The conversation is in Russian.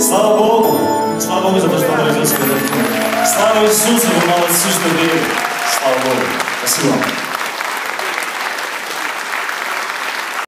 Слава Богу! Слава Богу за то, что родился этот мир. Слава Иисусу, вы молодцы, что верите. Слава Богу. Спасибо.